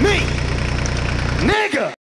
Me! Nigga!